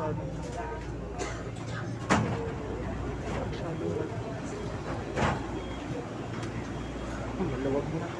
Masyado. Masyado. Malawag mo na.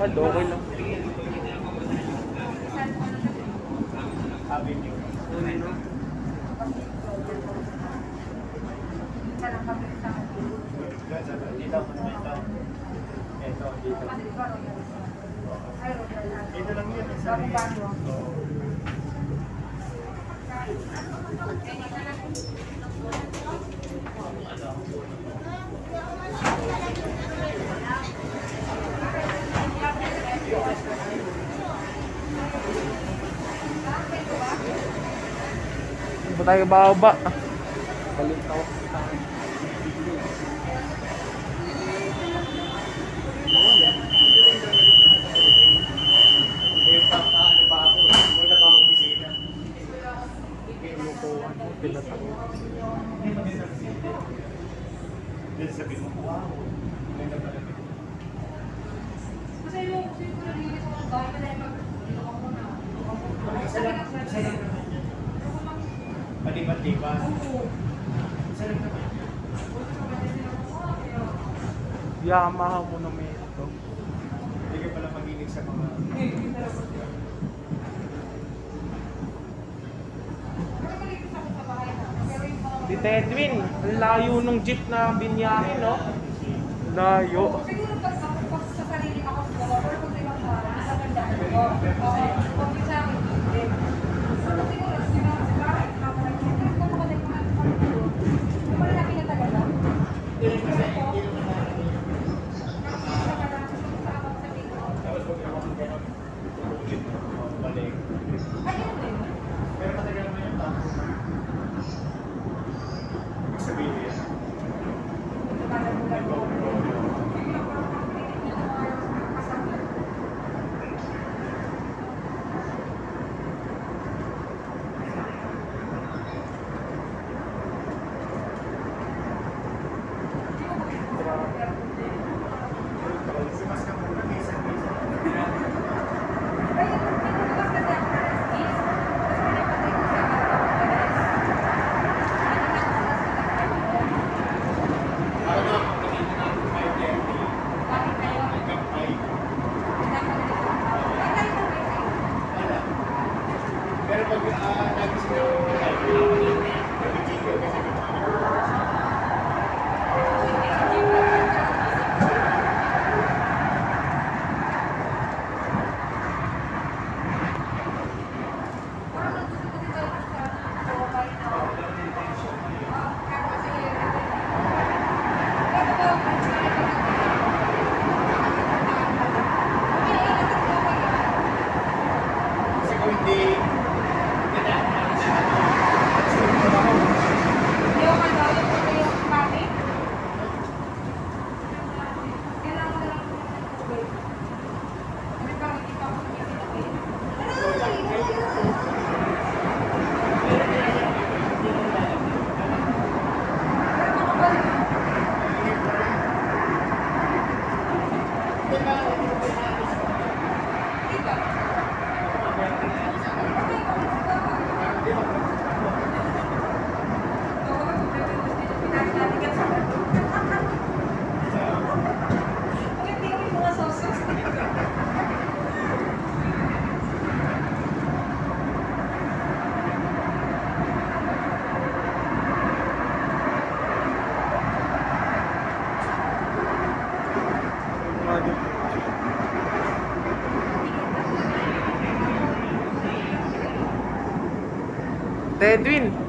Mahal daw, okay lang. Dito lang yun. tayo bababa. Balitaw. Thank you. Libat, libat. Yamaha mo na may ito. Hindi ka pala magilig sa mga... Di Tedwin, layo ng jeep na binyahe, no? Layo. Siguro pag sa sarili ako sa dalawa, or kung di ba sa kandaan ko, okay, pag sa akin, hindi. So, siguro Obrigado. Baka